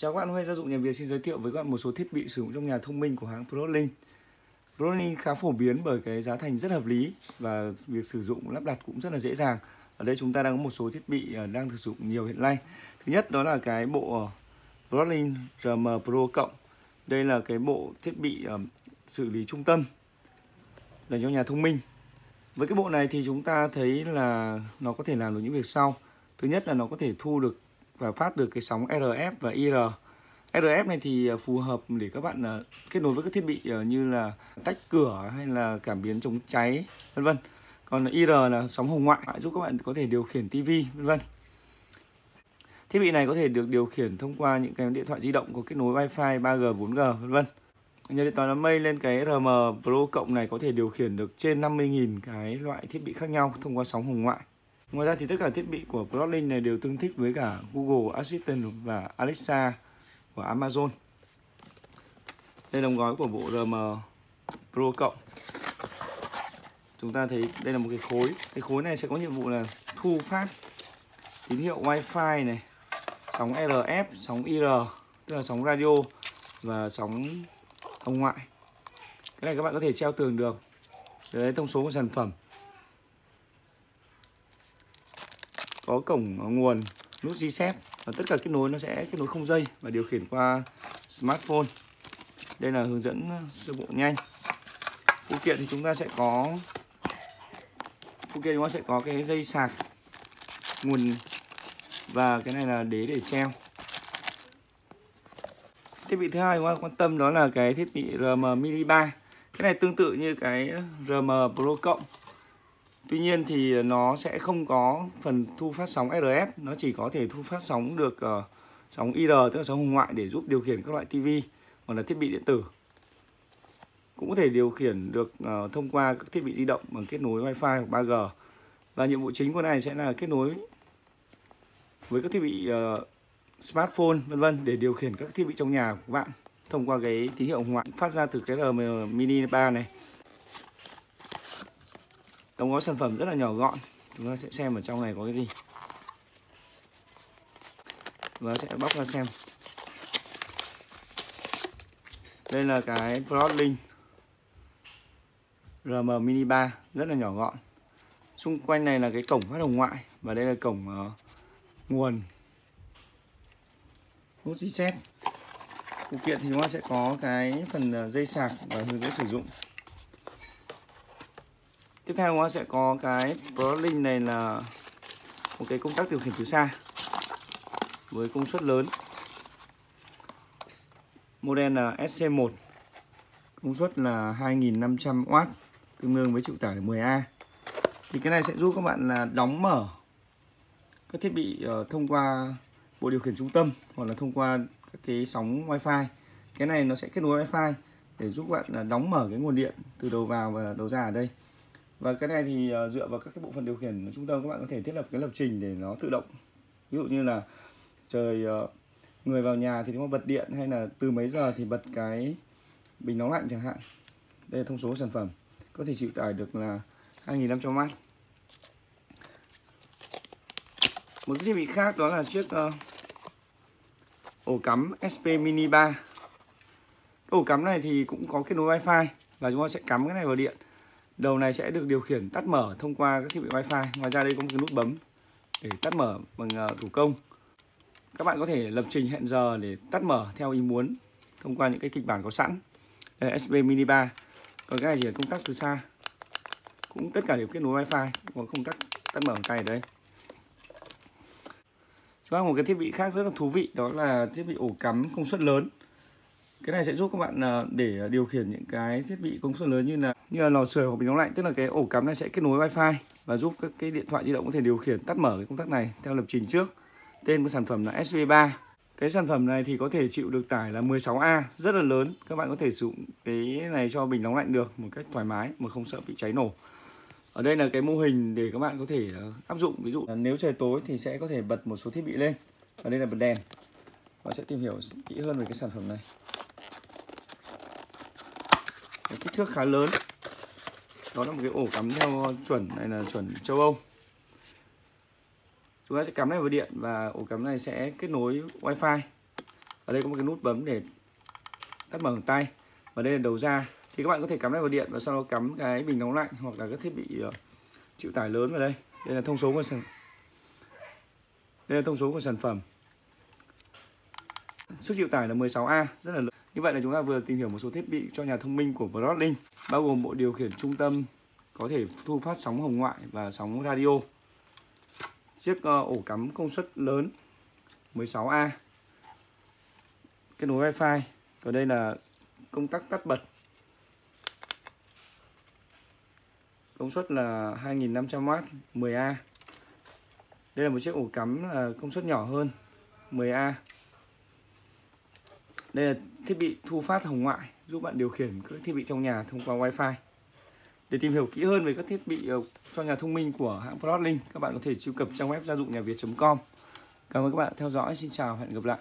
Chào các bạn, hôm nay gia dụng nhà Việt xin giới thiệu với các bạn một số thiết bị sử dụng trong nhà thông minh của hãng ProLink. ProLink khá phổ biến bởi cái giá thành rất hợp lý và việc sử dụng lắp đặt cũng rất là dễ dàng. Ở đây chúng ta đang có một số thiết bị ờ, đang sử dụng nhiều hiện nay. Thứ nhất đó là cái bộ ờ, ProLink RM Pro cộng. Đây là cái bộ thiết bị ờ, xử lý trung tâm dành cho nhà thông minh. Với cái bộ này thì chúng ta thấy là nó có thể làm được những việc sau. Thứ nhất là nó có thể thu được và phát được cái sóng RF và IR. RF này thì ờ, phù hợp để các bạn ờ, kết nối với các thiết bị ờ, như là tách cửa hay là cảm biến chống cháy vân vân. Còn IR là sóng hồng ngoại giúp các bạn có thể điều khiển tivi vân vân. Thiết bị này có thể được điều khiển thông qua những cái điện thoại di động có kết nối Wi-Fi 3G, 4G vân vân. Nhờ điện toán đám mây lên cái RM Pro cộng này có thể điều khiển được trên 50.000 cái loại thiết bị khác nhau thông qua sóng hồng ngoại. Ngoài ra thì tất cả thiết bị của Plotlink này đều tương thích với cả Google Assistant và Alexa của Amazon. Đây là đóng gói của bộ RM Pro cộng. Chúng ta thấy đây là một cái khối. Cái khối này sẽ có nhiệm vụ là thu phát tín hiệu Wi-Fi này, sóng RF, sóng IR, tức là sóng radio và sóng hồng ngoại. Cái này các bạn có thể treo tường được. Đấy thông số của sản phẩm. Có cổng nguồn, nút reset và tất cả kết nối nó sẽ, kết nối không dây và điều khiển qua smartphone. Đây là hướng dẫn sơ bộ nhanh. Phụ kiện thì chúng ta sẽ có, phụ kiện chúng ta sẽ có cái dây sạc nguồn và cái này là đế để treo. Thiết bị thứ hai chúng ta quan tâm đó là cái thiết bị RM Mini 3 cái này tương tự như cái RM Pro cộng. Tuy nhiên thì nó sẽ không có phần thu phát sóng RF, nó chỉ có thể thu phát sóng được uh, sóng IR tức là sóng hồng ngoại để giúp điều khiển các loại TV hoặc là thiết bị điện tử. Cũng có thể điều khiển được uh, thông qua các thiết bị di động bằng kết nối Wi-Fi hoặc 3G. Và nhiệm vụ chính của này sẽ là kết nối với các thiết bị uh, smartphone vân vân để điều khiển các thiết bị trong nhà của bạn thông qua cái tín hiệu hồng ngoại phát ra từ cái RM Mini 3 này đóng gói sản phẩm rất là nhỏ gọn. Chúng ta sẽ xem ở trong này có cái gì. Và sẽ bóc ra xem. Đây là cái Broadlink RM Mini 3 rất là nhỏ gọn. Xung quanh này là cái cổng phát hồng ngoại và đây là cổng uh, nguồn. Nút reset phụ kiện thì chúng ta sẽ có cái phần ờ, dây sạc và hướng dẫn sử dụng tiếp theo nó sẽ có cái ProLink này là một cái công tắc điều khiển từ xa với công suất lớn. Model là SC1 công suất là 2500W tương đương với chịu tải 10A thì cái này sẽ giúp các bạn là đóng mở các thiết bị ờ, thông qua bộ điều khiển trung tâm hoặc là thông qua các cái sóng wifi. Cái này nó sẽ kết nối wifi để giúp bạn là đóng mở cái nguồn điện từ đầu vào và đầu ra ở đây và cái này thì ờ, dựa vào các cái bộ phận điều khiển trung tâm các bạn có thể thiết lập cái lập trình để nó tự động. Ví dụ như là trời ờ, người vào nhà thì chúng ta bật điện hay là từ mấy giờ thì bật cái bình nóng lạnh chẳng hạn. Đây là thông số sản phẩm có thể chịu tải được là 2500W một cái thiết bị khác đó là chiếc uh, ổ cắm SP Mini 3 ổ cắm này thì cũng có kết nối wifi và chúng ta sẽ cắm cái này vào điện. Đầu này sẽ được điều khiển tắt mở thông qua các thiết bị wifi. Ngoài ra đây có một cái nút bấm để tắt mở bằng ờ, thủ công. Các bạn có thể lập trình hẹn giờ để tắt mở theo ý muốn thông qua những cái kịch bản có sẵn. Đây là SB Mini 3. Còn cái này thì là công tắc từ xa. Cũng tất cả đều kết nối wifi, còn công tắc tắt mở bằng tay ở đây. Chúng ta một cái thiết bị khác rất là thú vị đó là thiết bị ổ cắm công suất lớn cái này sẽ giúp các bạn ờ, để ờ, điều khiển những cái thiết bị công suất lớn như là như là lò sưởi hoặc bình nóng lạnh, tức là cái ổ cắm này sẽ kết nối wifi và giúp các cái điện thoại di động có thể điều khiển, tắt mở cái công tắc này theo lập trình trước. Tên của sản phẩm là SV3 cái sản phẩm này thì có thể chịu được tải là 16A rất là lớn. Các bạn có thể sử dụng cái này cho bình nóng lạnh được một cách thoải mái mà không sợ bị cháy nổ. Ở đây là cái mô hình để các bạn có thể ờ, áp dụng. Ví dụ là nếu trời tối thì sẽ có thể bật một số thiết bị lên. Ở đây là bật đèn. Và sẽ tìm hiểu kỹ hơn về cái sản phẩm này cái kích thước khá lớn. Đó là một cái ổ cắm theo chuẩn này là chuẩn châu Âu. Chúng ta sẽ cắm này vào điện và ổ cắm này sẽ kết nối wifi. Ở đây có một cái nút bấm để tắt mở bằng tay. Và đây là đầu ra. Thì các bạn có thể cắm này vào điện và sau đó cắm cái bình nóng lạnh hoặc là các thiết bị ờ, chịu tải lớn vào đây. Đây là thông số của sản đây là thông số của sản phẩm sức chịu tải là 16A rất là lớn. Như vậy là chúng ta vừa tìm hiểu một số thiết bị cho nhà thông minh của Broadlink, bao gồm bộ điều khiển trung tâm có thể thu phát sóng hồng ngoại và sóng radio. Chiếc ờ, ổ cắm công suất lớn 16A kết nối wifi. Còn đây là công tắc tắt bật. Công suất là 2500W 10A đây là một chiếc ổ cắm là công suất nhỏ hơn 10A đây là thiết bị thu phát hồng ngoại, giúp bạn điều khiển các thiết bị trong nhà thông qua wifi. Để tìm hiểu kỹ hơn về các thiết bị ờ, cho nhà thông minh của hãng Broadlink, các bạn có thể truy cập trang web gia dụng nhà việt.com Cảm ơn các bạn theo dõi, xin chào hẹn gặp lại.